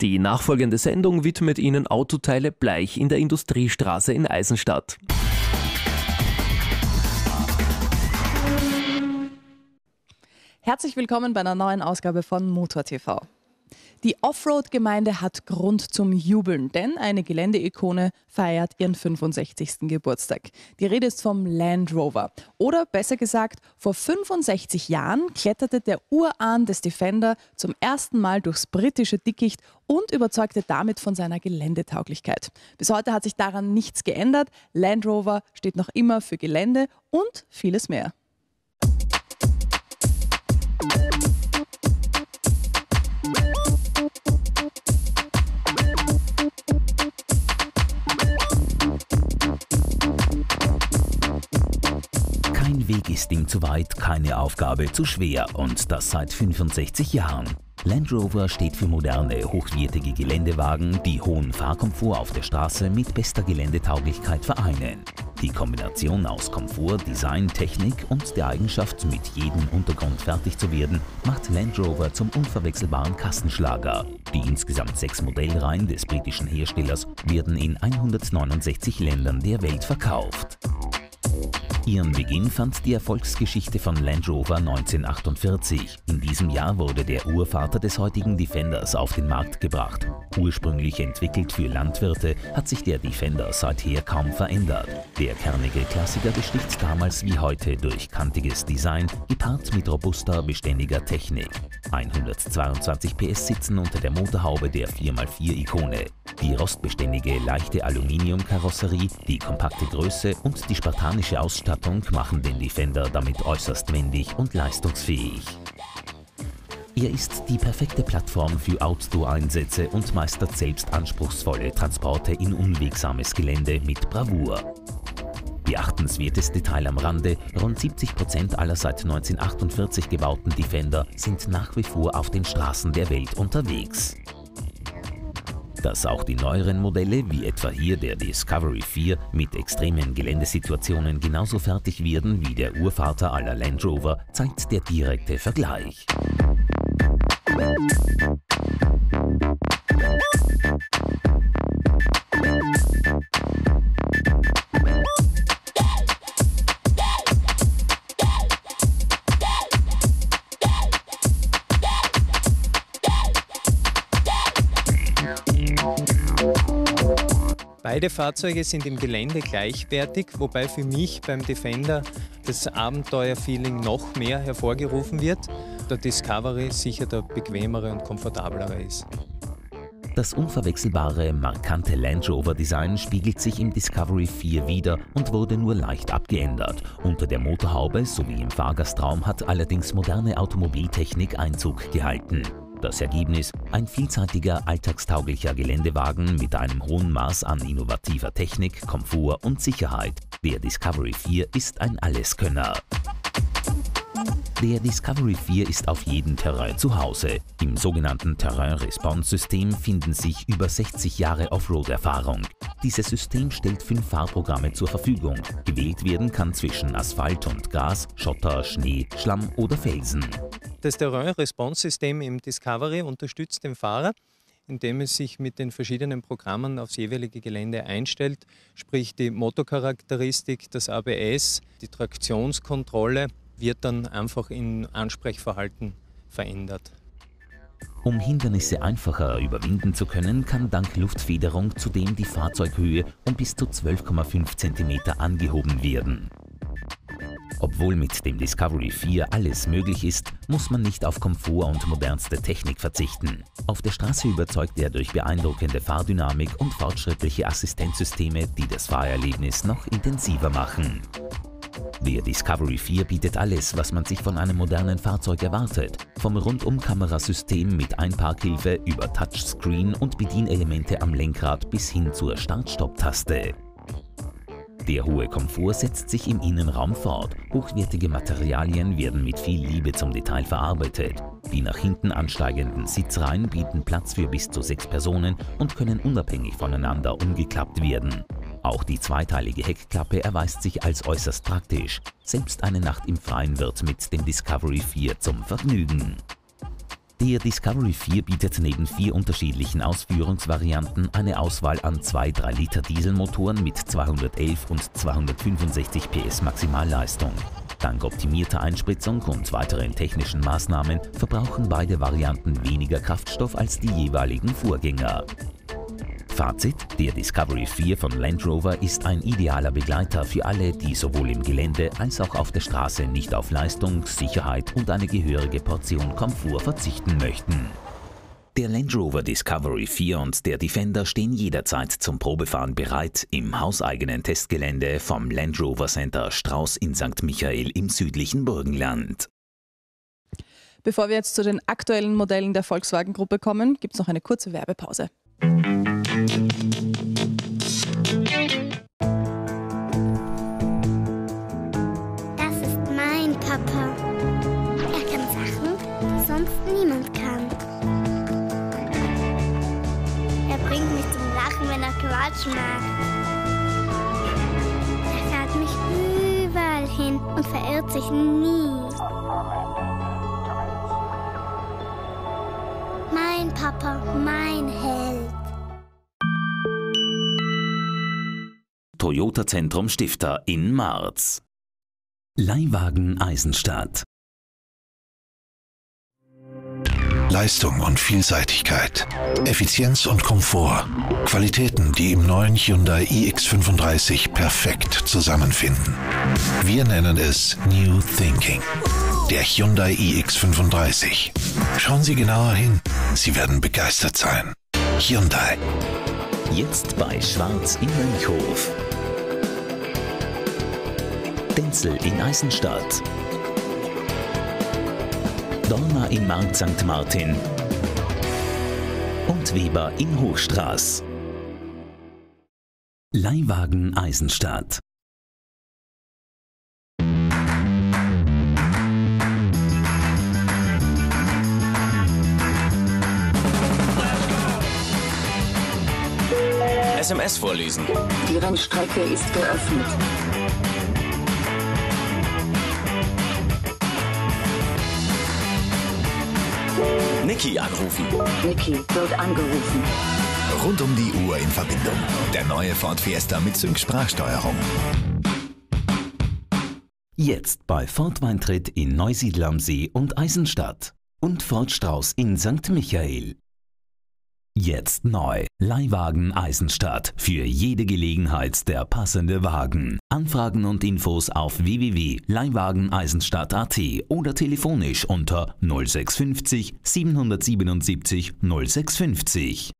Die nachfolgende Sendung widmet Ihnen Autoteile Bleich in der Industriestraße in Eisenstadt. Herzlich willkommen bei einer neuen Ausgabe von Motor TV. Die Offroad-Gemeinde hat Grund zum Jubeln, denn eine Geländeikone feiert ihren 65. Geburtstag. Die Rede ist vom Land Rover. Oder besser gesagt, vor 65 Jahren kletterte der Urahn des Defender zum ersten Mal durchs britische Dickicht und überzeugte damit von seiner Geländetauglichkeit. Bis heute hat sich daran nichts geändert. Land Rover steht noch immer für Gelände und vieles mehr. Weg ist ihm zu weit, keine Aufgabe zu schwer und das seit 65 Jahren. Land Rover steht für moderne, hochwertige Geländewagen, die hohen Fahrkomfort auf der Straße mit bester Geländetauglichkeit vereinen. Die Kombination aus Komfort, Design, Technik und der Eigenschaft, mit jedem Untergrund fertig zu werden, macht Land Rover zum unverwechselbaren Kassenschlager. Die insgesamt sechs Modellreihen des britischen Herstellers werden in 169 Ländern der Welt verkauft. Ihren Beginn fand die Erfolgsgeschichte von Land Rover 1948. In diesem Jahr wurde der Urvater des heutigen Defenders auf den Markt gebracht. Ursprünglich entwickelt für Landwirte, hat sich der Defender seither kaum verändert. Der kernige Klassiker besticht damals wie heute durch kantiges Design, gepaart mit robuster, beständiger Technik. 122 PS sitzen unter der Motorhaube der 4x4-Ikone. Die rostbeständige, leichte Aluminiumkarosserie, die kompakte Größe und die spartanische Ausstattung machen den Defender damit äußerst wendig und leistungsfähig. Er ist die perfekte Plattform für Outdoor-Einsätze und meistert selbst anspruchsvolle Transporte in unwegsames Gelände mit Bravour. Beachtenswertes Detail am Rande, rund 70 Prozent aller seit 1948 gebauten Defender sind nach wie vor auf den Straßen der Welt unterwegs. Dass auch die neueren Modelle, wie etwa hier der Discovery 4, mit extremen Geländesituationen genauso fertig werden wie der Urvater aller Land Rover, zeigt der direkte Vergleich. Beide Fahrzeuge sind im Gelände gleichwertig, wobei für mich beim Defender das Abenteuerfeeling noch mehr hervorgerufen wird. Der Discovery sicher der bequemere und komfortablere ist. Das unverwechselbare, markante Land Rover Design spiegelt sich im Discovery 4 wieder und wurde nur leicht abgeändert. Unter der Motorhaube sowie im Fahrgastraum hat allerdings moderne Automobiltechnik Einzug gehalten. Das Ergebnis ein vielseitiger, alltagstauglicher Geländewagen mit einem hohen Maß an innovativer Technik, Komfort und Sicherheit. Der Discovery 4 ist ein Alleskönner. Der Discovery 4 ist auf jedem Terrain zu Hause. Im sogenannten Terrain-Response-System finden sich über 60 Jahre Offroad-Erfahrung. Dieses System stellt fünf Fahrprogramme zur Verfügung. Gewählt werden kann zwischen Asphalt und Gas, Schotter, Schnee, Schlamm oder Felsen. Das Terrain-Response-System im Discovery unterstützt den Fahrer, indem es sich mit den verschiedenen Programmen aufs jeweilige Gelände einstellt, sprich die Motorcharakteristik, das ABS, die Traktionskontrolle wird dann einfach in Ansprechverhalten verändert. Um Hindernisse einfacher überwinden zu können, kann dank Luftfederung zudem die Fahrzeughöhe um bis zu 12,5 cm angehoben werden. Obwohl mit dem Discovery 4 alles möglich ist, muss man nicht auf Komfort und modernste Technik verzichten. Auf der Straße überzeugt er durch beeindruckende Fahrdynamik und fortschrittliche Assistenzsysteme, die das Fahrerlebnis noch intensiver machen. Der Discovery 4 bietet alles, was man sich von einem modernen Fahrzeug erwartet. Vom Rundum-Kamerasystem mit Einparkhilfe über Touchscreen und Bedienelemente am Lenkrad bis hin zur Start-Stopp-Taste. Der hohe Komfort setzt sich im Innenraum fort. Hochwertige Materialien werden mit viel Liebe zum Detail verarbeitet. Die nach hinten ansteigenden Sitzreihen bieten Platz für bis zu sechs Personen und können unabhängig voneinander umgeklappt werden. Auch die zweiteilige Heckklappe erweist sich als äußerst praktisch. Selbst eine Nacht im Freien wird mit dem Discovery 4 zum Vergnügen. Der Discovery 4 bietet neben vier unterschiedlichen Ausführungsvarianten eine Auswahl an zwei 3-Liter Dieselmotoren mit 211 und 265 PS Maximalleistung. Dank optimierter Einspritzung und weiteren technischen Maßnahmen verbrauchen beide Varianten weniger Kraftstoff als die jeweiligen Vorgänger. Fazit, der Discovery 4 von Land Rover ist ein idealer Begleiter für alle, die sowohl im Gelände als auch auf der Straße nicht auf Leistung, Sicherheit und eine gehörige Portion Komfort verzichten möchten. Der Land Rover Discovery 4 und der Defender stehen jederzeit zum Probefahren bereit im hauseigenen Testgelände vom Land Rover Center Strauß in St. Michael im südlichen Burgenland. Bevor wir jetzt zu den aktuellen Modellen der Volkswagen-Gruppe kommen, gibt es noch eine kurze Werbepause. Das ist mein Papa. Er kann Sachen, die sonst niemand kann. Er bringt mich zum Lachen, wenn er Quatsch macht. Er fährt mich überall hin und verirrt sich nie. Mein Papa, mein Held. Toyota Zentrum Stifter in Marz. Leihwagen Eisenstadt. Leistung und Vielseitigkeit, Effizienz und Komfort. Qualitäten, die im neuen Hyundai iX35 perfekt zusammenfinden. Wir nennen es New Thinking. Der Hyundai iX35. Schauen Sie genauer hin. Sie werden begeistert sein. Hyundai. Jetzt bei Schwarz in Mönchhof. Denzel in Eisenstadt. Dorna in Markt St. Martin. Und Weber in Hochstraß. Leihwagen Eisenstadt. SMS vorlesen. Die Rennstrecke ist geöffnet. Niki anrufen. Niki wird angerufen. Rund um die Uhr in Verbindung. Der neue Ford Fiesta mit Sync-Sprachsteuerung. Jetzt bei Ford Weintritt in Neusiedl am See und Eisenstadt. Und Ford Strauß in St. Michael. Jetzt neu. Leihwagen Eisenstadt. Für jede Gelegenheit der passende Wagen. Anfragen und Infos auf www.leihwageneisenstadt.at oder telefonisch unter 0650 777 0650.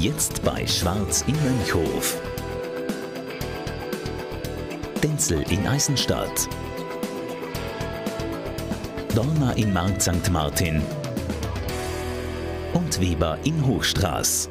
Jetzt bei Schwarz in Mönchhof. Denzel in Eisenstadt. Dorna in Markt St. Martin. Und Weber in Hochstraß.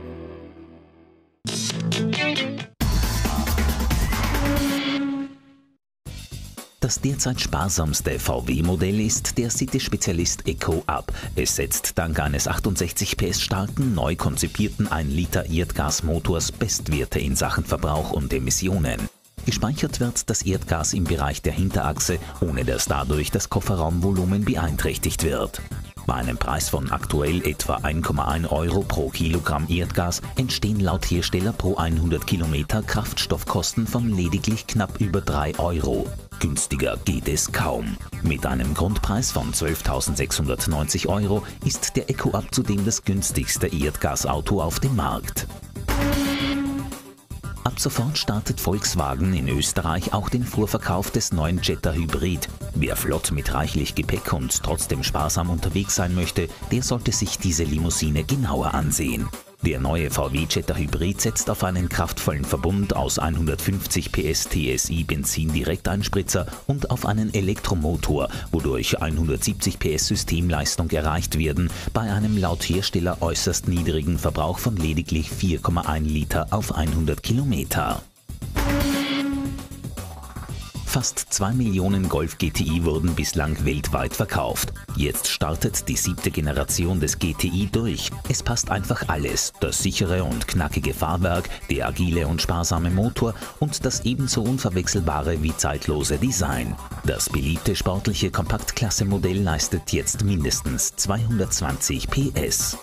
Das derzeit sparsamste VW-Modell ist der City-Spezialist Eco Up. Es setzt dank eines 68 PS starken, neu konzipierten 1 Liter Erdgasmotors Bestwerte in Sachen Verbrauch und Emissionen. Gespeichert wird das Erdgas im Bereich der Hinterachse, ohne dass dadurch das Kofferraumvolumen beeinträchtigt wird. Bei einem Preis von aktuell etwa 1,1 Euro pro Kilogramm Erdgas entstehen laut Hersteller pro 100 Kilometer Kraftstoffkosten von lediglich knapp über 3 Euro. Günstiger geht es kaum. Mit einem Grundpreis von 12.690 Euro ist der EcoUp zudem das günstigste Erdgasauto auf dem Markt. Ab sofort startet Volkswagen in Österreich auch den Vorverkauf des neuen Jetta Hybrid. Wer flott mit reichlich Gepäck und trotzdem sparsam unterwegs sein möchte, der sollte sich diese Limousine genauer ansehen. Der neue VW Jetta Hybrid setzt auf einen kraftvollen Verbund aus 150 PS TSI Benzin Direkteinspritzer und auf einen Elektromotor, wodurch 170 PS Systemleistung erreicht werden, bei einem laut Hersteller äußerst niedrigen Verbrauch von lediglich 4,1 Liter auf 100 Kilometer. Fast 2 Millionen Golf GTI wurden bislang weltweit verkauft. Jetzt startet die siebte Generation des GTI durch. Es passt einfach alles. Das sichere und knackige Fahrwerk, der agile und sparsame Motor und das ebenso unverwechselbare wie zeitlose Design. Das beliebte sportliche Kompaktklasse-Modell leistet jetzt mindestens 220 PS.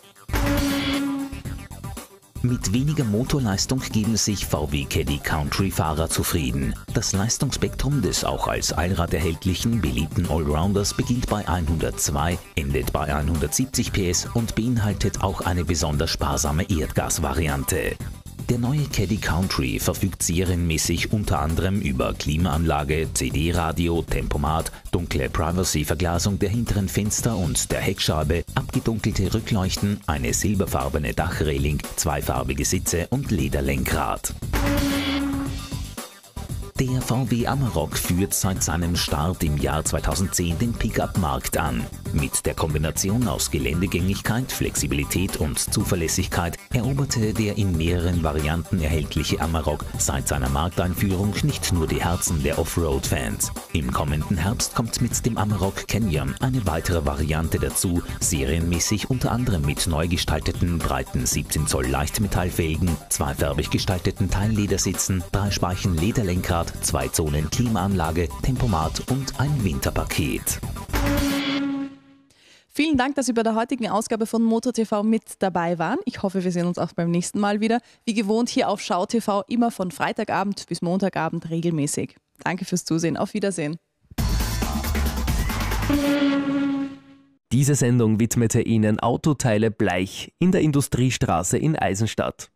Mit weniger Motorleistung geben sich VW Caddy Country-Fahrer zufrieden. Das Leistungsspektrum des auch als Allrad erhältlichen beliebten Allrounders beginnt bei 102, endet bei 170 PS und beinhaltet auch eine besonders sparsame Erdgasvariante. Der neue Caddy Country verfügt serienmäßig unter anderem über Klimaanlage, CD-Radio, Tempomat, dunkle Privacy-Verglasung der hinteren Fenster und der Heckscheibe, abgedunkelte Rückleuchten, eine silberfarbene Dachreling, zweifarbige Sitze und Lederlenkrad. Der VW Amarok führt seit seinem Start im Jahr 2010 den Pickup-Markt an. Mit der Kombination aus Geländegängigkeit, Flexibilität und Zuverlässigkeit eroberte der in mehreren Varianten erhältliche Amarok seit seiner Markteinführung nicht nur die Herzen der Offroad-Fans. Im kommenden Herbst kommt mit dem Amarok Canyon eine weitere Variante dazu, serienmäßig unter anderem mit neu gestalteten breiten 17 Zoll Leichtmetallfelgen, zweifarbig gestalteten Teilledersitzen, drei Speichen Lederlenkrad, zwei Zonen Klimaanlage, Tempomat und ein Winterpaket. Vielen Dank, dass Sie bei der heutigen Ausgabe von Motor TV mit dabei waren. Ich hoffe, wir sehen uns auch beim nächsten Mal wieder. Wie gewohnt hier auf Schau TV immer von Freitagabend bis Montagabend regelmäßig. Danke fürs Zusehen. Auf Wiedersehen. Diese Sendung widmete Ihnen Autoteile Bleich in der Industriestraße in Eisenstadt.